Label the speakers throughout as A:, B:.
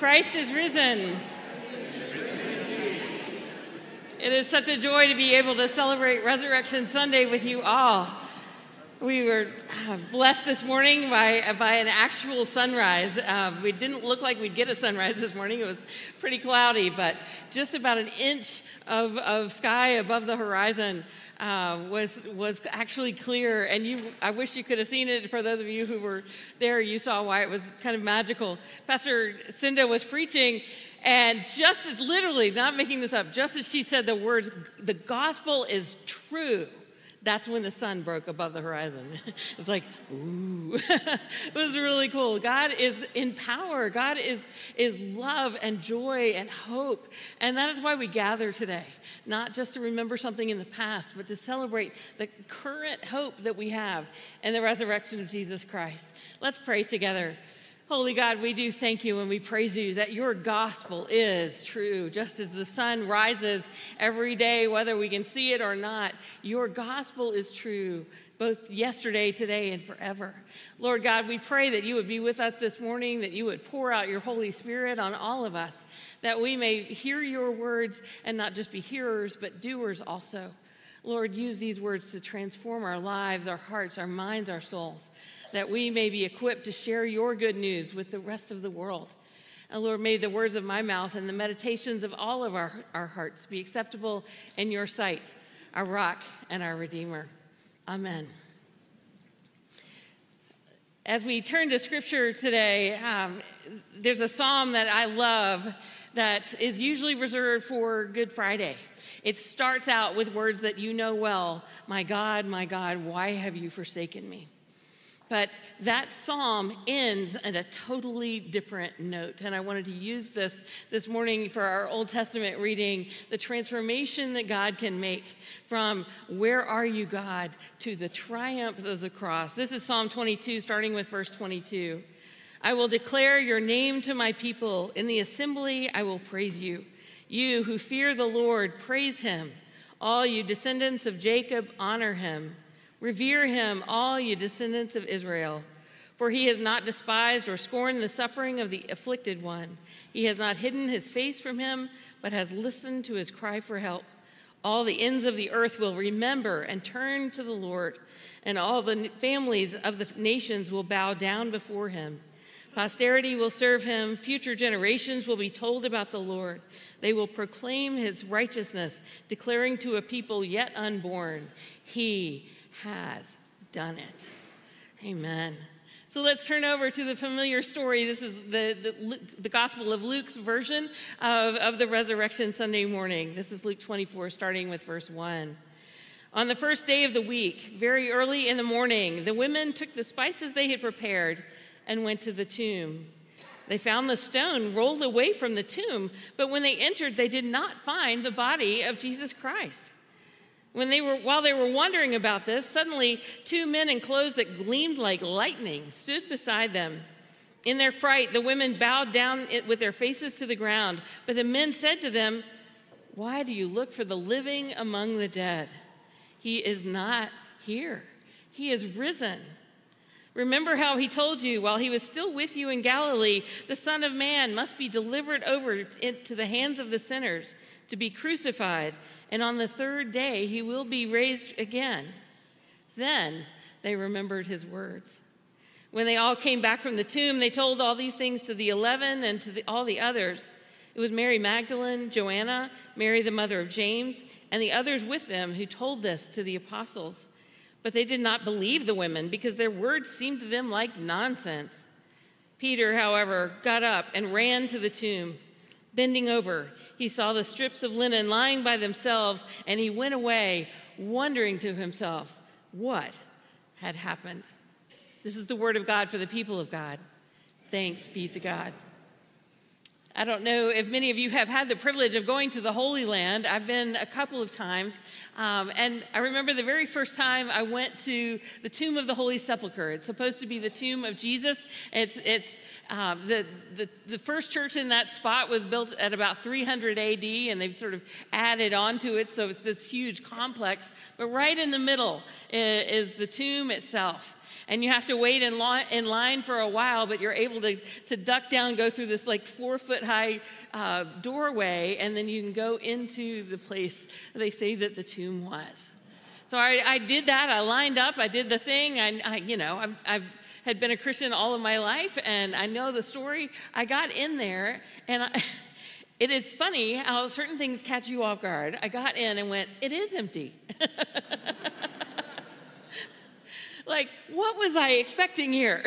A: Christ is risen. It is such a joy to be able to celebrate Resurrection Sunday with you all. We were uh, blessed this morning by, by an actual sunrise. Uh, we didn't look like we'd get a sunrise this morning. It was pretty cloudy, but just about an inch of, of sky above the horizon uh, was, was actually clear. And you, I wish you could have seen it. For those of you who were there, you saw why it was kind of magical. Pastor Cinda was preaching, and just as literally, not making this up, just as she said the words, the gospel is true that's when the sun broke above the horizon. it's like, ooh. it was really cool. God is in power. God is, is love and joy and hope. And that is why we gather today, not just to remember something in the past, but to celebrate the current hope that we have in the resurrection of Jesus Christ. Let's pray together. Holy God, we do thank you and we praise you that your gospel is true. Just as the sun rises every day, whether we can see it or not, your gospel is true both yesterday, today, and forever. Lord God, we pray that you would be with us this morning, that you would pour out your Holy Spirit on all of us, that we may hear your words and not just be hearers, but doers also. Lord, use these words to transform our lives, our hearts, our minds, our souls that we may be equipped to share your good news with the rest of the world. And Lord, may the words of my mouth and the meditations of all of our, our hearts be acceptable in your sight, our rock and our redeemer. Amen. As we turn to scripture today, um, there's a psalm that I love that is usually reserved for Good Friday. It starts out with words that you know well My God, my God, why have you forsaken me? But that psalm ends at a totally different note. And I wanted to use this this morning for our Old Testament reading the transformation that God can make from where are you, God, to the triumph of the cross. This is Psalm 22, starting with verse 22. I will declare your name to my people. In the assembly, I will praise you. You who fear the Lord, praise him. All you descendants of Jacob, honor him. Revere him, all you descendants of Israel. For he has not despised or scorned the suffering of the afflicted one. He has not hidden his face from him, but has listened to his cry for help. All the ends of the earth will remember and turn to the Lord, and all the families of the nations will bow down before him. Posterity will serve him, future generations will be told about the Lord. They will proclaim his righteousness, declaring to a people yet unborn, He has done it. Amen. So let's turn over to the familiar story. This is the, the, the, Gospel of Luke's version of, of the resurrection Sunday morning. This is Luke 24, starting with verse 1. On the first day of the week, very early in the morning, the women took the spices they had prepared and went to the tomb. They found the stone rolled away from the tomb, but when they entered, they did not find the body of Jesus Christ. When they were, while they were wondering about this, suddenly two men in clothes that gleamed like lightning stood beside them. In their fright, the women bowed down with their faces to the ground. But the men said to them, Why do you look for the living among the dead? He is not here, he is risen. Remember how he told you while he was still with you in Galilee, the Son of Man must be delivered over into the hands of the sinners to be crucified and on the third day he will be raised again. Then they remembered his words. When they all came back from the tomb, they told all these things to the eleven and to the, all the others. It was Mary Magdalene, Joanna, Mary the mother of James, and the others with them who told this to the apostles. But they did not believe the women because their words seemed to them like nonsense. Peter, however, got up and ran to the tomb. Bending over, he saw the strips of linen lying by themselves, and he went away, wondering to himself what had happened. This is the word of God for the people of God. Thanks be to God. I don't know if many of you have had the privilege of going to the Holy Land. I've been a couple of times. Um, and I remember the very first time I went to the tomb of the Holy Sepulchre. It's supposed to be the tomb of Jesus. It's, it's um, the, the, the first church in that spot was built at about 300 AD, and they've sort of added onto it. So it's this huge complex. But right in the middle is the tomb itself. And you have to wait in, line, in line for a while, but you're able to, to duck down, go through this like four foot high uh, doorway, and then you can go into the place they say that the tomb was. So I, I did that. I lined up. I did the thing. I, I you know, I've, I've had been a Christian all of my life, and I know the story. I got in there, and I, it is funny how certain things catch you off guard. I got in and went, it is empty. like, what was I expecting here?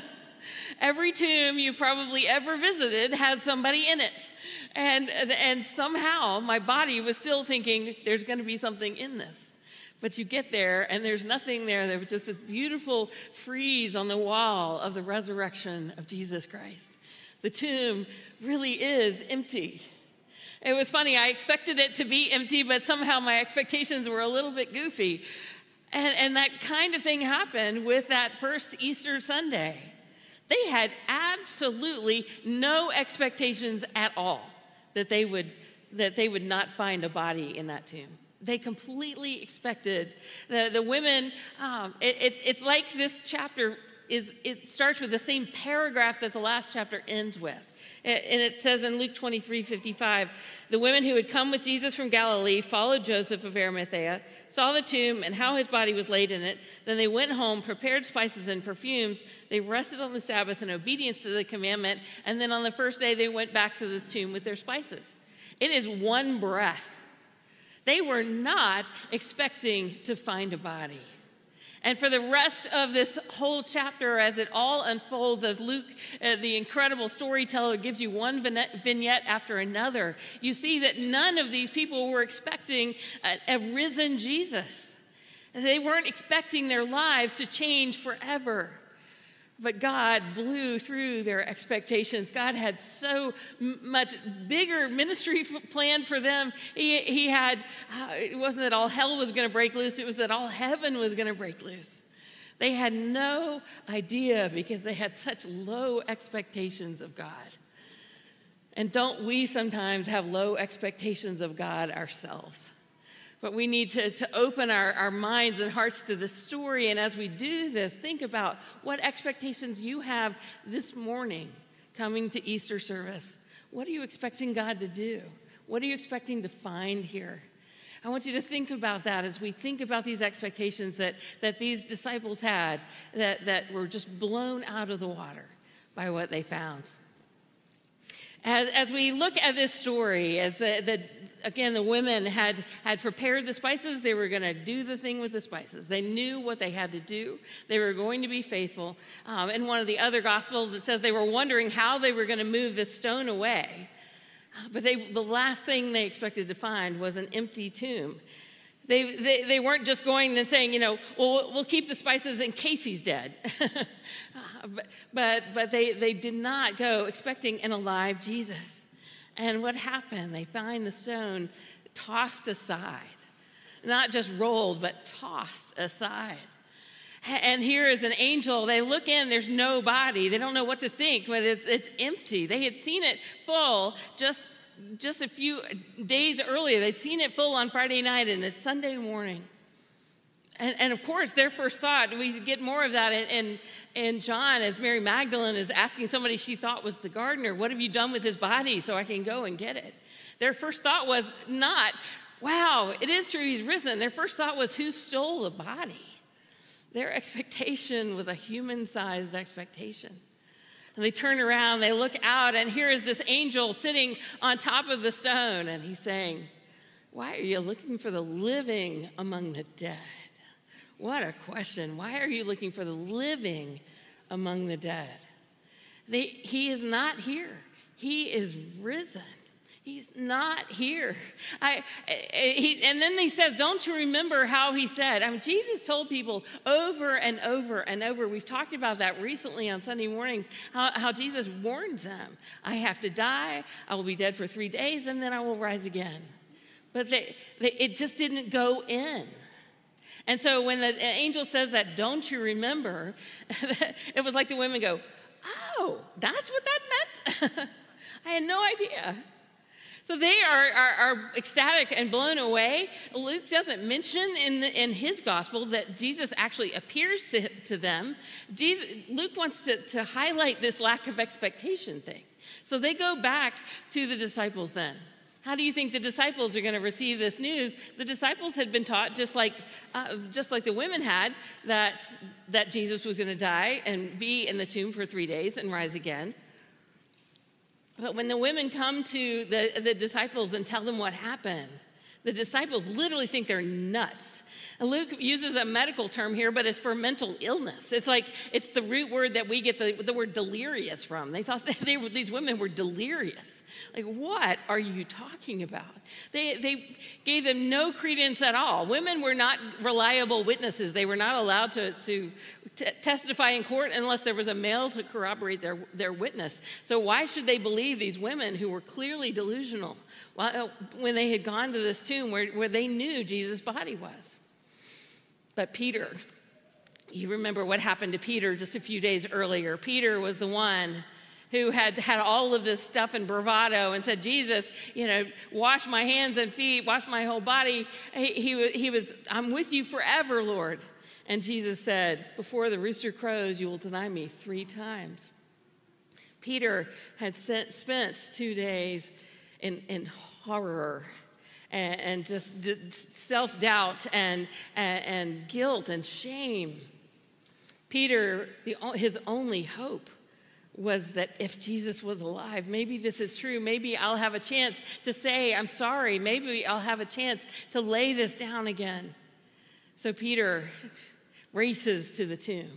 A: Every tomb you've probably ever visited has somebody in it. And, and somehow my body was still thinking, there's going to be something in this. But you get there and there's nothing there. There was just this beautiful frieze on the wall of the resurrection of Jesus Christ. The tomb really is empty. It was funny, I expected it to be empty, but somehow my expectations were a little bit goofy. And, and that kind of thing happened with that first Easter Sunday. They had absolutely no expectations at all that they would, that they would not find a body in that tomb. They completely expected the, the women. Um, it, it, it's like this chapter is. It starts with the same paragraph that the last chapter ends with. And it says in Luke 23 55, the women who had come with Jesus from Galilee followed Joseph of Arimathea, saw the tomb and how his body was laid in it. Then they went home, prepared spices and perfumes. They rested on the Sabbath in obedience to the commandment. And then on the first day, they went back to the tomb with their spices. It is one breath. They were not expecting to find a body. And for the rest of this whole chapter, as it all unfolds, as Luke, uh, the incredible storyteller, gives you one vignette after another, you see that none of these people were expecting a, a risen Jesus. They weren't expecting their lives to change forever. But God blew through their expectations. God had so much bigger ministry planned for them. He, he had, uh, it wasn't that all hell was going to break loose, it was that all heaven was going to break loose. They had no idea because they had such low expectations of God. And don't we sometimes have low expectations of God ourselves? But we need to, to open our, our minds and hearts to the story. And as we do this, think about what expectations you have this morning coming to Easter service. What are you expecting God to do? What are you expecting to find here? I want you to think about that as we think about these expectations that, that these disciples had that, that were just blown out of the water by what they found. As, as we look at this story, as the, the, again, the women had, had prepared the spices. They were going to do the thing with the spices. They knew what they had to do. They were going to be faithful. Um, in one of the other gospels, it says they were wondering how they were going to move the stone away. But they, the last thing they expected to find was an empty tomb. They, they, they weren't just going and saying, you know, well, we'll keep the spices in case he's dead. but but, but they, they did not go expecting an alive Jesus. And what happened? They find the stone tossed aside, not just rolled, but tossed aside. And here is an angel. They look in, there's no body. They don't know what to think, but it's, it's empty. They had seen it full just, just a few days earlier. They'd seen it full on Friday night, and it's Sunday morning. And, and, of course, their first thought, we get more of that in, in, in, John as Mary Magdalene is asking somebody she thought was the gardener, What have you done with his body so I can go and get it? Their first thought was not, Wow, it is true he's risen. Their first thought was, Who stole the body? Their expectation was a human sized expectation. And they turn around, they look out, and here is this angel sitting on top of the stone, and he's saying, Why are you looking for the living among the dead? What a question. Why are you looking for the living among the dead? They, he is not here, he is risen. He's not here. I, eh, eh, he, and then he says, Don't you remember how he said? I mean, Jesus told people over and over and over. We've talked about that recently on Sunday mornings, how, how Jesus warns them I have to die, I will be dead for three days, and then I will rise again. But they, they, it just didn't go in. And so when the angel says that, don't you remember? it was like the women go, oh, that's what that meant? I had no idea. So they are, are, are, ecstatic and blown away. Luke doesn't mention in, the, in his gospel that Jesus actually appears to, to them. Jesus, Luke wants to, to highlight this lack of expectation thing. So they go back to the disciples then. How do you think the disciples are going to receive this news? The disciples had been taught, just like, uh, just like the women had, that, that Jesus was going to die and be in the tomb for three days and rise again. But when the women come to the, the disciples and tell them what happened, the disciples literally think they're nuts. Luke uses a medical term here, but it's for mental illness. It's like it's the root word that we get the, the word delirious from. They thought they were, these women were delirious. Like, what are you talking about? They, they gave them no credence at all. Women were not reliable witnesses. They were not allowed to, to testify in court unless there was a male to corroborate their, their witness. So, why should they believe these women who were clearly delusional uh, when they had gone to this tomb where, where they knew Jesus' body was? But Peter, you remember what happened to Peter just a few days earlier. Peter was the one who had had all of this stuff in bravado and said, Jesus, you know, wash my hands and feet, wash my whole body. He, he, he was, I'm with you forever, Lord. And Jesus said, Before the rooster crows, you will deny me three times. Peter had spent two days in, in horror and, and just self doubt and, and, and, guilt and shame. Peter, the, his only hope was that if Jesus was alive, maybe this is true. Maybe I'll have a chance to say, I'm sorry. Maybe I'll have a chance to lay this down again. So Peter races to the tomb.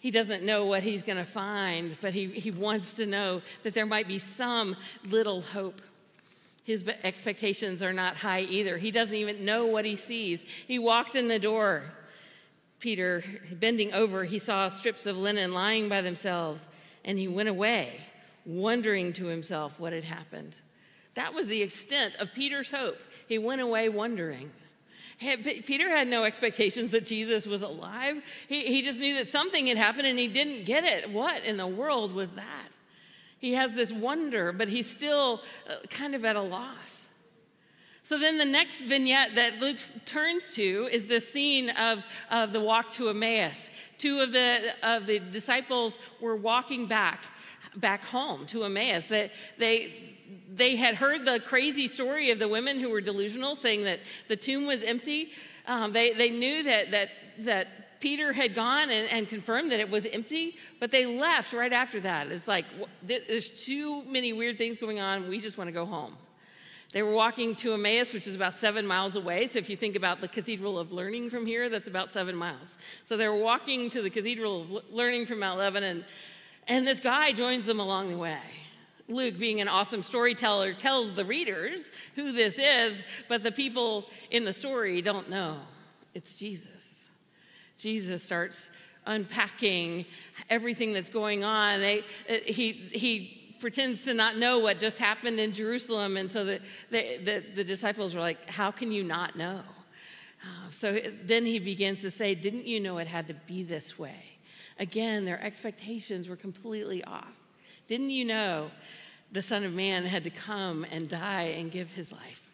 A: He doesn't know what he's going to find, but he, he wants to know that there might be some little hope. His expectations are not high either. He doesn't even know what he sees. He walks in the door. Peter, bending over, he saw strips of linen lying by themselves, and he went away, wondering to himself what had happened. That was the extent of Peter's hope. He went away wondering. Peter had no expectations that Jesus was alive. He, he just knew that something had happened and he didn't get it. What in the world was that? He has this wonder, but he's still uh, kind of at a loss. So then the next vignette that Luke turns to is the scene of, of the walk to Emmaus. Two of the, of the disciples were walking back, back home to Emmaus. That they, they had heard the crazy story of the women who were delusional, saying that the tomb was empty. Um, they, they knew that, that, that Peter had gone and, and, confirmed that it was empty, but they left right after that. It's like, there's too many weird things going on. We just want to go home. They were walking to Emmaus, which is about seven miles away. So if you think about the Cathedral of Learning from here, that's about seven miles. So they were walking to the Cathedral of Learning from Mount Lebanon, and this guy joins them along the way. Luke, being an awesome storyteller, tells the readers who this is, but the people in the story don't know. It's Jesus. Jesus starts unpacking everything that's going on. They, uh, he, he pretends to not know what just happened in Jerusalem. And so the, the, the, the disciples were like, How can you not know? Uh, so then he begins to say, Didn't you know it had to be this way? Again, their expectations were completely off. Didn't you know the Son of Man had to come and die and give his life?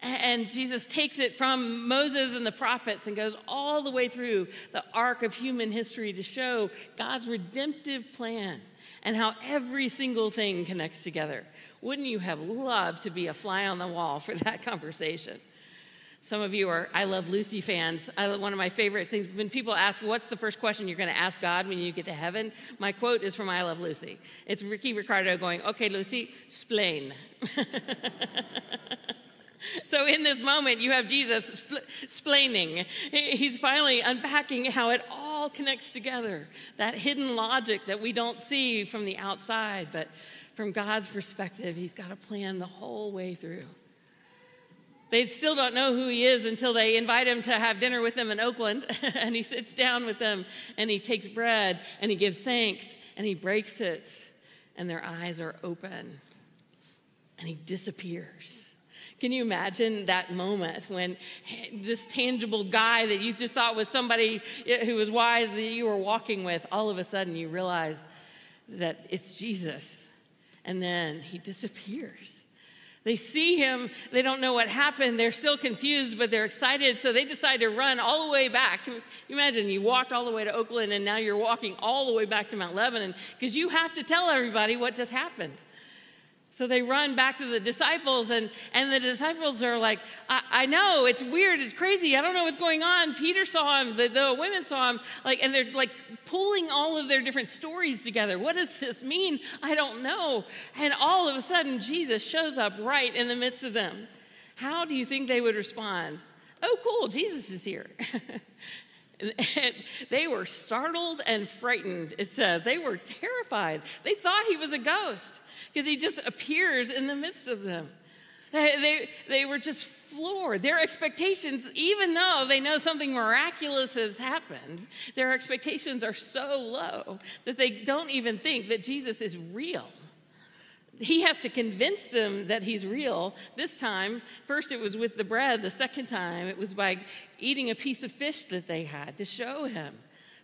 A: And Jesus takes it from Moses and the prophets and goes all the way through the arc of human history to show God's redemptive plan and how every single thing connects together. Wouldn't you have loved to be a fly on the wall for that conversation? Some of you are I Love Lucy fans. I, one of my favorite things, when people ask, What's the first question you're going to ask God when you get to heaven? My quote is from I Love Lucy. It's Ricky Ricardo going, Okay, Lucy, splain. So, in this moment, you have Jesus explaining. He's finally unpacking how it all connects together. That hidden logic that we don't see from the outside, but from God's perspective, He's got a plan the whole way through. They still don't know who he is until they invite him to have dinner with them in Oakland. and he sits down with them and he takes bread and he gives thanks and he breaks it. And their eyes are open and he disappears. Can you imagine that moment when eh, this tangible guy that you just thought was somebody eh, who was wise that you were walking with, all of a sudden you realize that it's Jesus. And then he disappears. They see him, they don't know what happened, they're still confused, but they're excited, so they decide to run all the way back. You imagine you walked all the way to Oakland and now you're walking all the way back to Mount Lebanon because you have to tell everybody what just happened. So they run back to the disciples, and, and the disciples are like, I, I, know, it's weird, it's crazy, I don't know what's going on. Peter saw him, the, the women saw him, like, and they're like pulling all of their different stories together. What does this mean? I don't know. And all of a sudden, Jesus shows up right in the midst of them. How do you think they would respond? Oh, cool, Jesus is here. And they were startled and frightened, it says. They were terrified. They thought he was a ghost because he just appears in the midst of them. They, they, they were just floored. Their expectations, even though they know something miraculous has happened, their expectations are so low that they don't even think that Jesus is real he has to convince them that he's real. This time, first it was with the bread, the second time it was by eating a piece of fish that they had to show him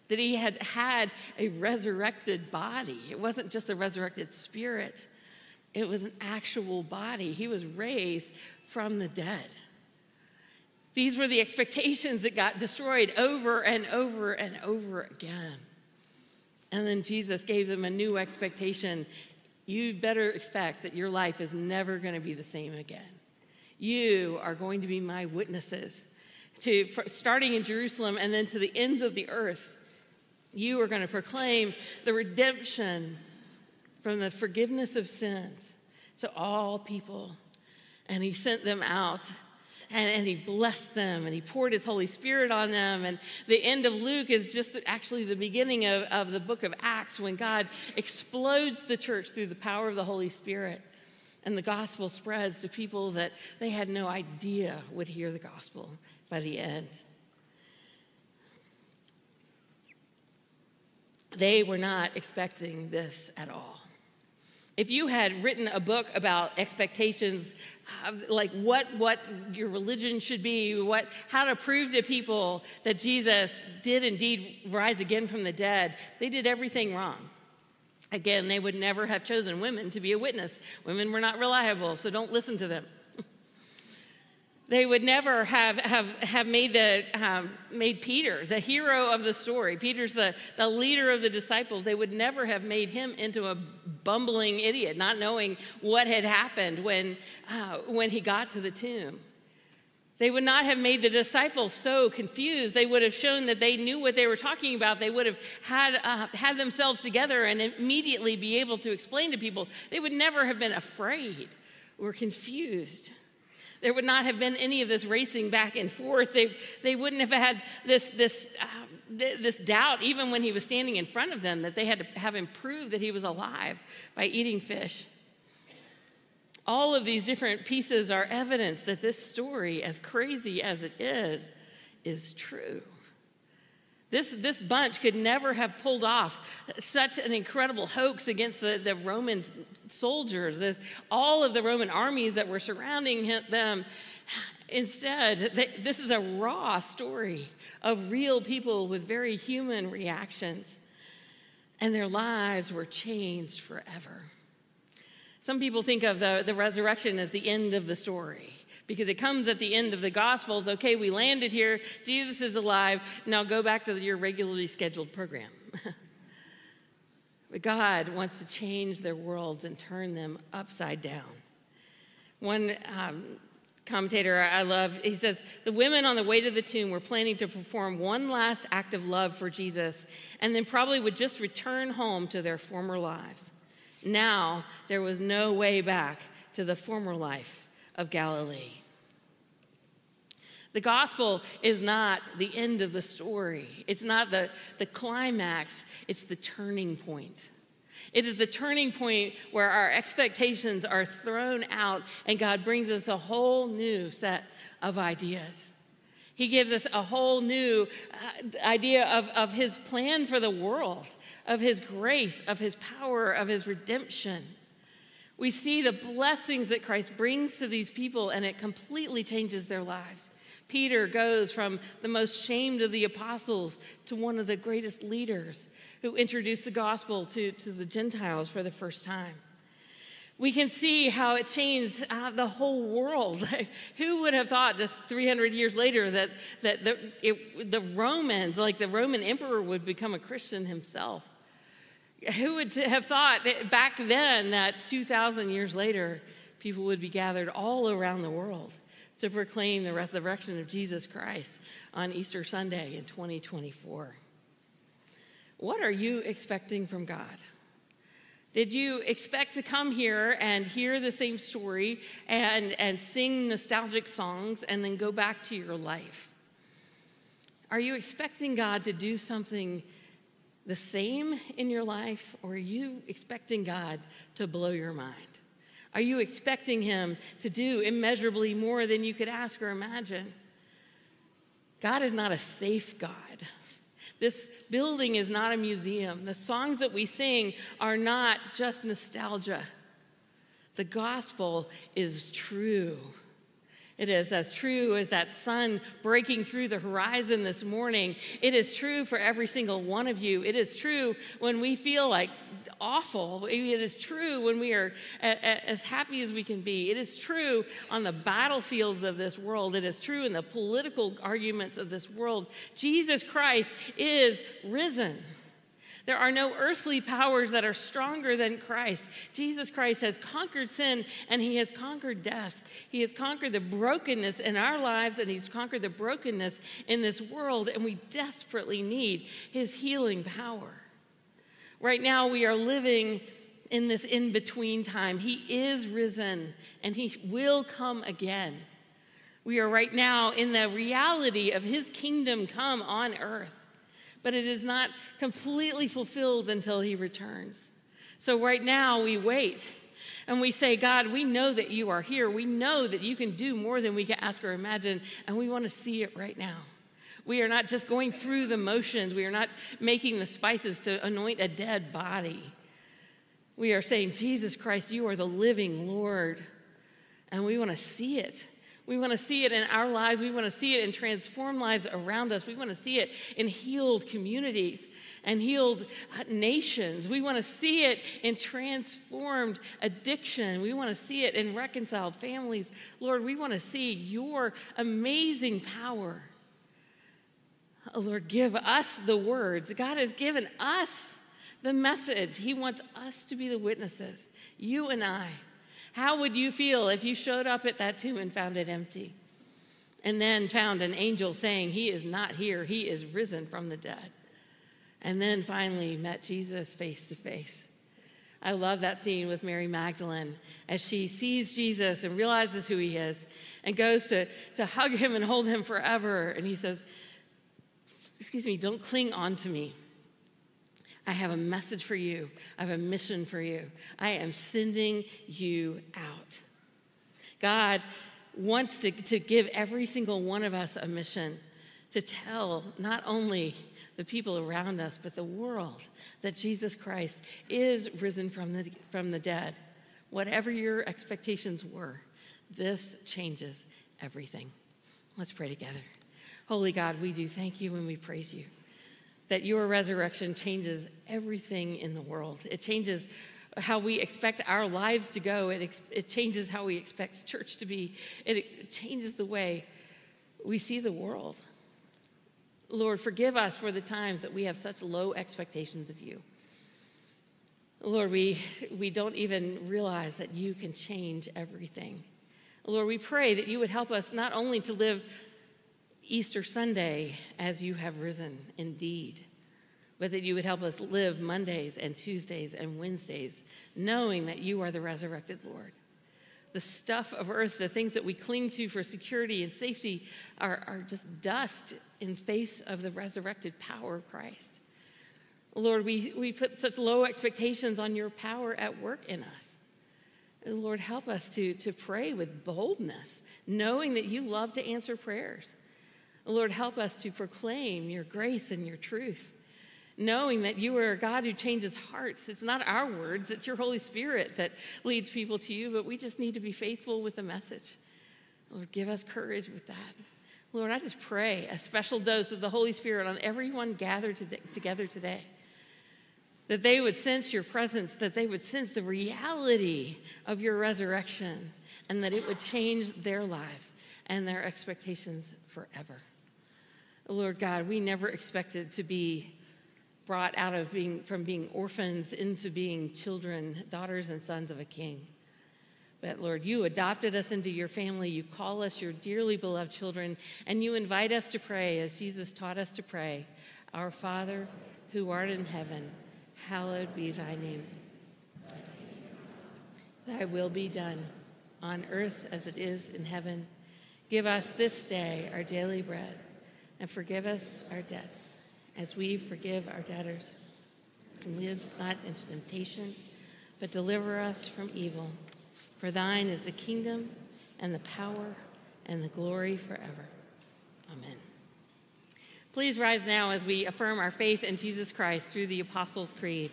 A: that he had had a resurrected body. It wasn't just a resurrected spirit, it was an actual body. He was raised from the dead. These were the expectations that got destroyed over and over and over again. And then Jesus gave them a new expectation you better expect that your life is never going to be the same again. You are going to be my witnesses, to, starting in Jerusalem and then to the ends of the earth. You are going to proclaim the redemption from the forgiveness of sins to all people. And he sent them out and, and he blessed them and he poured his Holy Spirit on them. And the end of Luke is just actually the beginning of, of the book of Acts when God explodes the church through the power of the Holy Spirit. And the gospel spreads to people that they had no idea would hear the gospel by the end. They were not expecting this at all. If you had written a book about expectations, uh, like what, what your religion should be, what, how to prove to people that Jesus did indeed rise again from the dead, they did everything wrong. Again, they would never have chosen women to be a witness. Women were not reliable, so don't listen to them. They would never have, have, have made, the, um, made Peter the hero of the story. Peter's the, the leader of the disciples. They would never have made him into a bumbling idiot, not knowing what had happened when, uh, when he got to the tomb. They would not have made the disciples so confused. They would have shown that they knew what they were talking about. They would have had, uh, had themselves together and immediately be able to explain to people. They would never have been afraid or confused. There would not have been any of this racing back and forth. They, they wouldn't have had this, this, uh, this doubt, even when he was standing in front of them, that they had to have him prove that he was alive by eating fish. All of these different pieces are evidence that this story, as crazy as it is, is true. This, this bunch could never have pulled off such an incredible hoax against the, the Roman soldiers, this, all of the Roman armies that were surrounding them. Instead, they, this is a raw story of real people with very human reactions, and their lives were changed forever. Some people think of the, the resurrection as the end of the story because it comes at the end of the Gospels. Okay, we landed here, Jesus is alive, now go back to your regularly scheduled program. but God wants to change their worlds and turn them upside down. One um, commentator I love, he says, The women on the way to the tomb were planning to perform one last act of love for Jesus and then probably would just return home to their former lives. Now there was no way back to the former life of Galilee. The gospel is not the end of the story, it's not the, the climax, it's the turning point. It is the turning point where our expectations are thrown out and God brings us a whole new set of ideas. He gives us a whole new uh, idea of, of His plan for the world, of His grace, of His power, of His redemption. We see the blessings that Christ brings to these people, and it completely changes their lives. Peter goes from the most shamed of the apostles to one of the greatest leaders who introduced the gospel to, to the Gentiles for the first time. We can see how it changed uh, the whole world. Who would have thought just 300 years later that, that the, it, the Romans, like the Roman emperor, would become a Christian himself? Who would have thought back then that 2,000 years later, people would be gathered all around the world to proclaim the resurrection of Jesus Christ on Easter Sunday in 2024? What are you expecting from God? Did you expect to come here and hear the same story and, and sing nostalgic songs and then go back to your life? Are you expecting God to do something the same in your life, or are you expecting God to blow your mind? Are you expecting Him to do immeasurably more than you could ask or imagine? God is not a safe God. This building is not a museum. The songs that we sing are not just nostalgia. The gospel is true. It is as true as that sun breaking through the horizon this morning. It is true for every single one of you. It is true when we feel like awful. It is true when we are as happy as we can be. It is true on the battlefields of this world. It is true in the political arguments of this world. Jesus Christ is risen. There are no earthly powers that are stronger than Christ. Jesus Christ has conquered sin and he has conquered death. He has conquered the brokenness in our lives and he's conquered the brokenness in this world, and we desperately need his healing power. Right now, we are living in this in between time. He is risen and he will come again. We are right now in the reality of his kingdom come on earth but it is not completely fulfilled until he returns. So right now we wait and we say, God, we know that you are here. We know that you can do more than we can ask or imagine, and we want to see it right now. We are not just going through the motions, we are not making the spices to anoint a dead body. We are saying, Jesus Christ, you are the living Lord, and we want to see it. We want to see it in our lives. We want to see it in transformed lives around us. We want to see it in healed communities and healed uh, nations. We want to see it in transformed addiction. We want to see it in reconciled families. Lord, we want to see your amazing power. Oh, Lord, give us the words. God has given us the message. He wants us to be the witnesses, you and I. How would you feel if you showed up at that tomb and found it empty? And then found an angel saying, He is not here, He is risen from the dead. And then finally met Jesus face to face. I love that scene with Mary Magdalene as she sees Jesus and realizes who he is and goes to, to hug him and hold him forever. And he says, Excuse me, don't cling on to me. I have a message for you. I have a mission for you. I am sending you out. God wants to, to give every single one of us a mission to tell not only the people around us, but the world that Jesus Christ is risen from the, from the dead. Whatever your expectations were, this changes everything. Let's pray together. Holy God, we do thank you and we praise you that your resurrection changes everything in the world. It changes how we expect our lives to go, it, it changes how we expect church to be, it, it changes the way we see the world. Lord, forgive us for the times that we have such low expectations of you. Lord, we, we don't even realize that you can change everything. Lord, we pray that you would help us not only to live Easter Sunday as you have risen indeed, but that you would help us live Mondays and Tuesdays and Wednesdays, knowing that you are the resurrected Lord. The stuff of earth, the things that we cling to for security and safety, are, are just dust in face of the resurrected power of Christ. Lord, we, we put such low expectations on your power at work in us. Lord, help us to, to pray with boldness, knowing that you love to answer prayers. Lord, help us to proclaim your grace and your truth, knowing that you are a God who changes hearts. It's not our words, it's your Holy Spirit that leads people to you, but we just need to be faithful with the message. Lord, give us courage with that. Lord, I just pray a special dose of the Holy Spirit on everyone gathered together today. that they would sense your presence, that they would sense the reality of your resurrection, and that it would change their lives and their expectations forever. Lord God, we never expected to be brought out of being from being orphans into being children, daughters and sons of a king. But Lord, you adopted us into your family. You call us your dearly beloved children, and you invite us to pray as Jesus taught us to pray Our Father, who art in heaven, hallowed be thy name. Thy will be done on earth as it is in heaven. Give us this day our daily bread, and forgive us our debts as we forgive our debtors. And lead us not into temptation, but deliver us from evil. For thine is the kingdom and the power and the glory forever. Amen. Please rise now as we affirm our faith in Jesus Christ through the Apostles' Creed.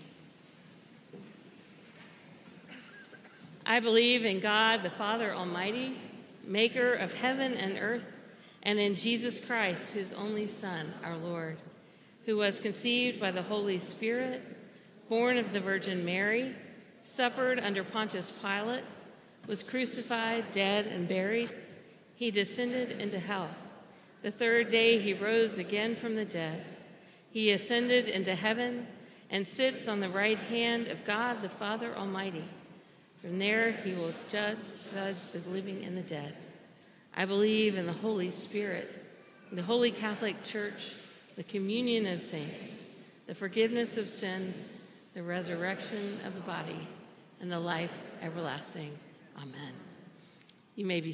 A: I believe in God, the Father Almighty, maker of heaven and earth, and in Jesus Christ, his only Son, our Lord, who was conceived by the Holy Spirit, born of the Virgin Mary, suffered under Pontius Pilate was crucified, dead, and buried. He descended into hell. The third day he rose again from the dead. He ascended into heaven and sits on the right hand of God the Father Almighty. From there he will judge, judge the living and the dead. I believe in the Holy Spirit, the Holy Catholic Church, the communion of saints, the forgiveness of sins, the resurrection of the body, and the life everlasting. Amen. You may be